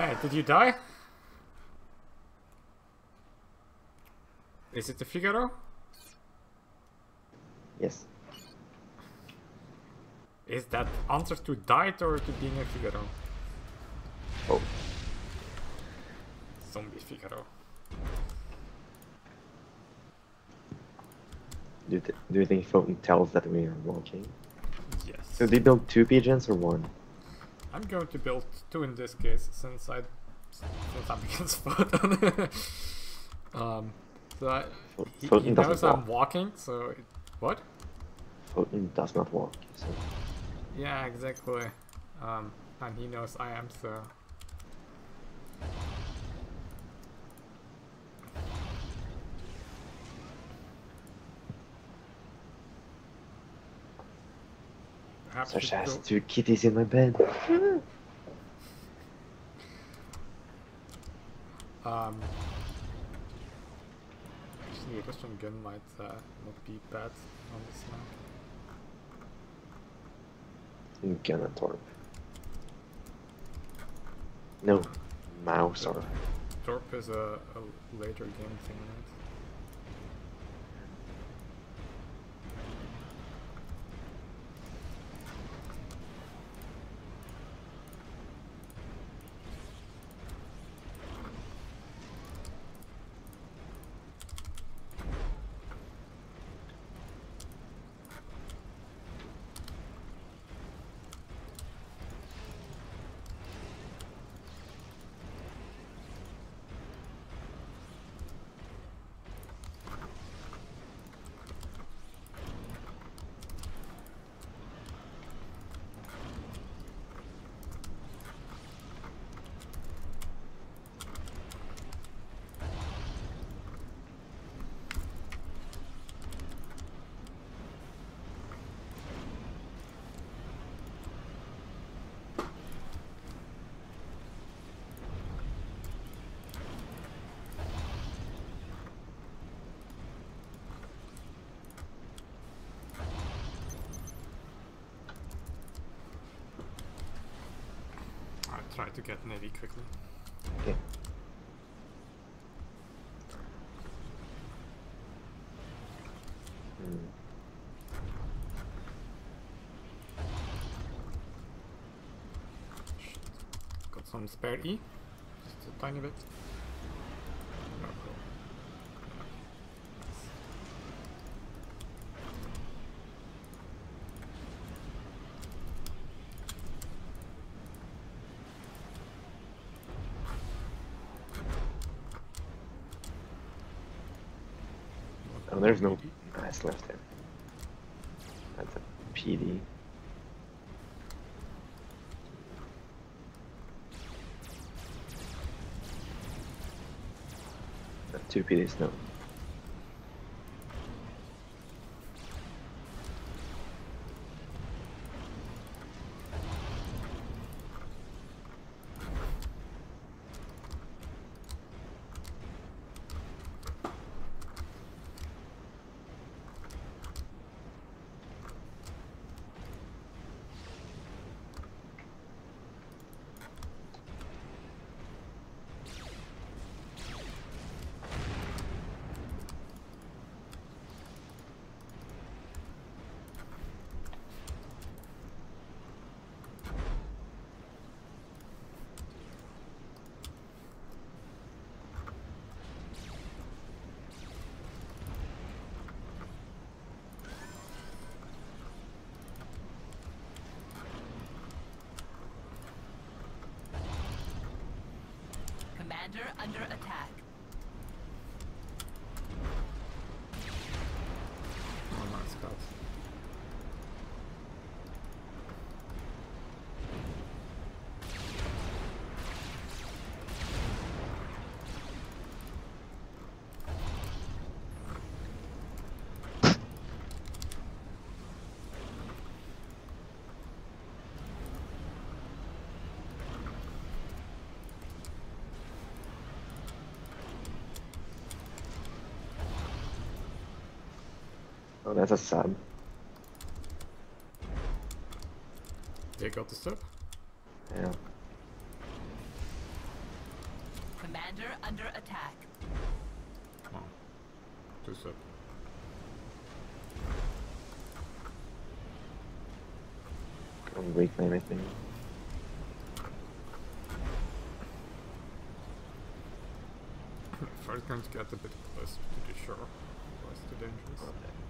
Hey, did you die? Is it the Figaro? Yes. Is that answer to died or to being a Figaro? Oh, Zombie Figaro. do do you think Photon tells that we are walking? Yes. So they build two pigeons or one? I'm going to build two in this case since I since I'm against Photon. um, so I, he, he knows I'm walk. walking. So it, what? Photon does not walk. So Yeah, exactly. Um, and he knows I am so. Perhaps such as go- two kitties in my bed. Um, actually, a Russian gun might uh, not be bad on this map. Gunnatorp. No, mouse or Torp is a, a later game thing, right? I try to get Navy quickly. okay. Hmm. Got some spare E, just a tiny bit. Oh, cool. There's no ice left there. That's a PD. Two PDs, no. Commander under attack. Oh. Oh, that's a sub. They got the stuff. Yeah. Commander under attack. Oh. Two sub. On reclaim, I think. First going to get a bit closer to the shore. Otherwise too dangerous.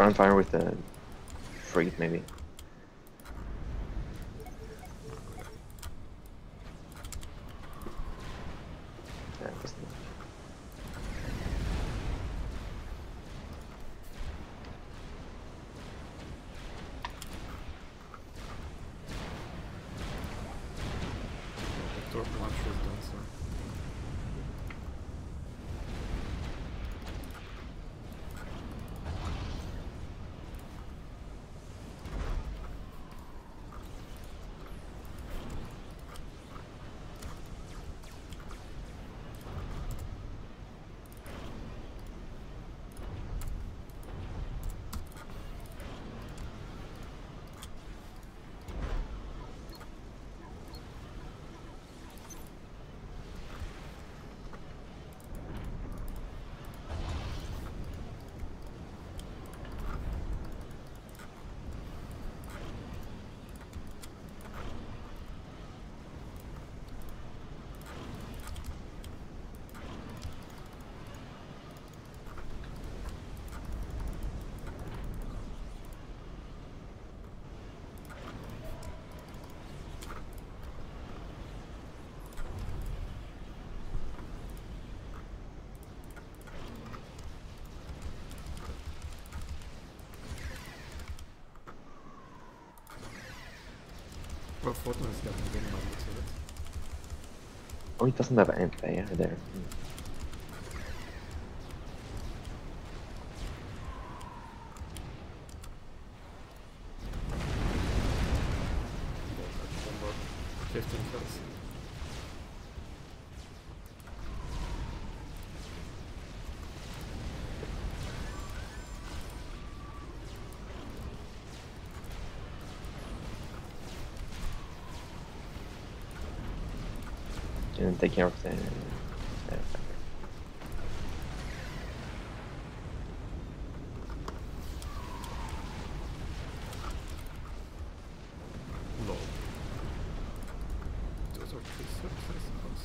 Ground fire with the frigate, maybe. Yeah, just The torp launcher is done, so. Well, Fortnite is getting good by the looks of it. Oh, he doesn't have an there. Bomber, And take care of the. yeah, Lol. Those are two subs, I suppose.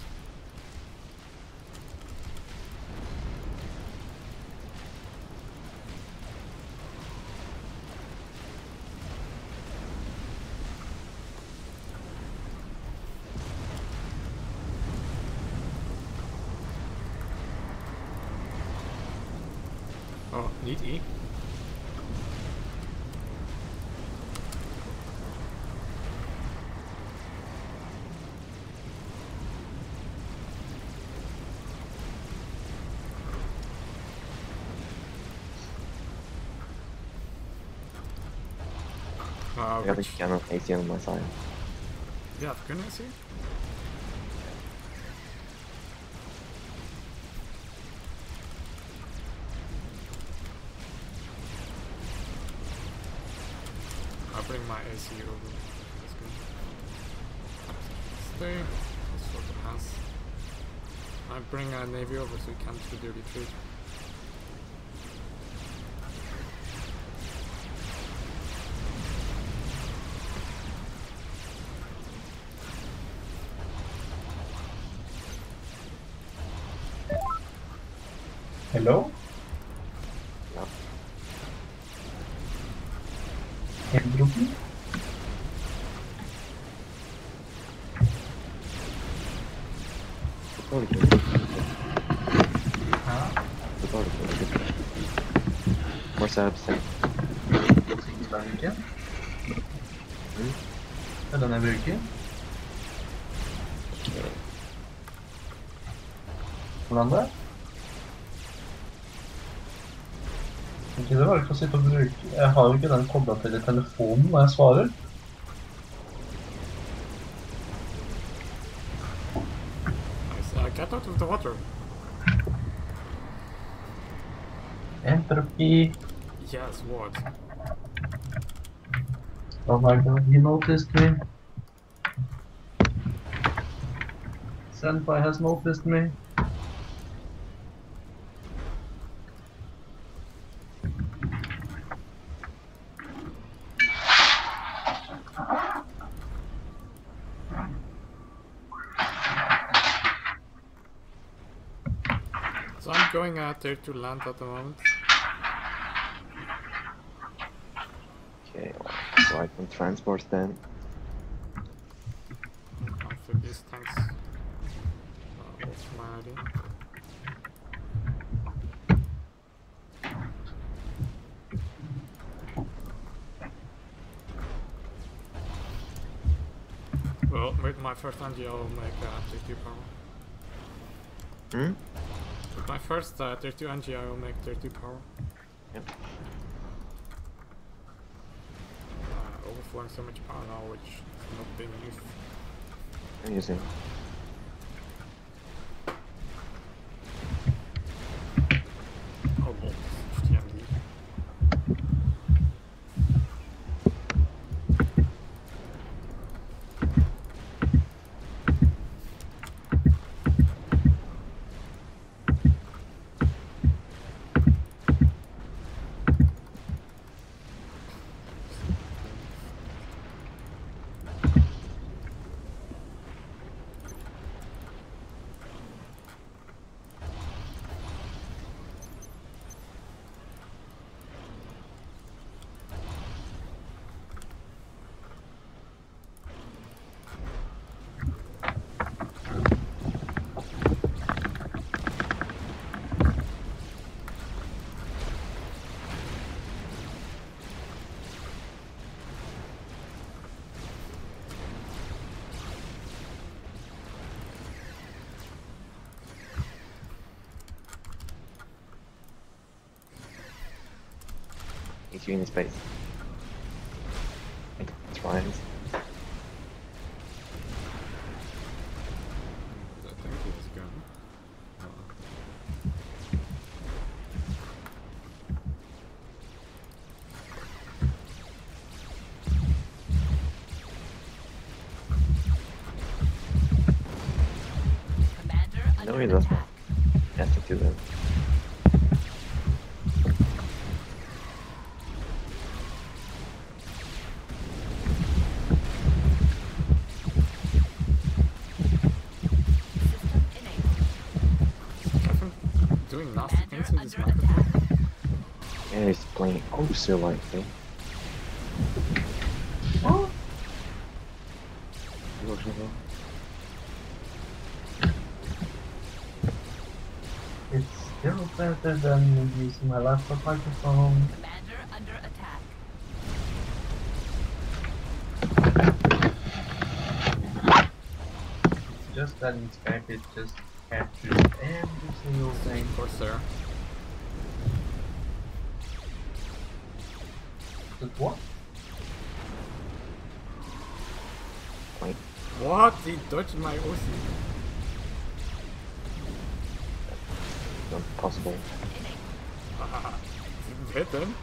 Oh, need E? Uh, I got the which, cannon AC on my side. yeah, for bring my AC over. That's good. Stay. Let's sort the hands. I bring a navy over so we can do the retreat. Hello? Yeah. Can you More uke. Mm. Det er den jeg bruker. Hvordan det? Ok, det var ikke å sitte og bruke. Jeg har jo ikke den koblet til i telefonen når jeg svarer. Out of the water. Entropy. Yes, what? Oh my god, he noticed me. Senpai has noticed me. So I'm going out there to land at the moment. Okay, so I can transport then. Amphibious tanks. Uh, what's my ID? Well, with my first NG, I'll make uh, 32 power. Hmm? With my first uh, 32 NG, I will make 32 power. Yep. Uh, overflowing so much power now, which is not being used. I'm using. Oh, well, HTML. You in space. It's fine. I think he was gone. Uh, Commander No, he doesn't. attack. Have to do that. Playing oh so lightly. Oh, it's still better than using my laptop microphone. Commander under attack. Just that in Skype it just captures every single thing. Corsair. What? What? He dodged my Uzi. Not possible. Enabled. Haha. Didn't hit him.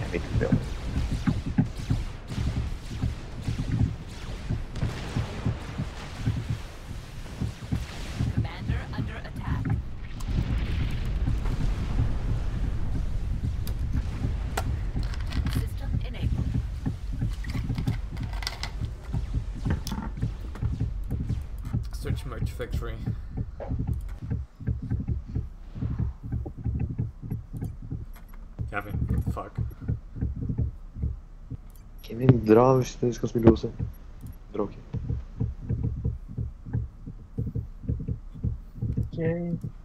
Heavy to build. Commander under attack. System enabled. Search merge factory. Gavin, what the fuck? Kevin, dra hvis du skal spille Ose. Drogi. Ok.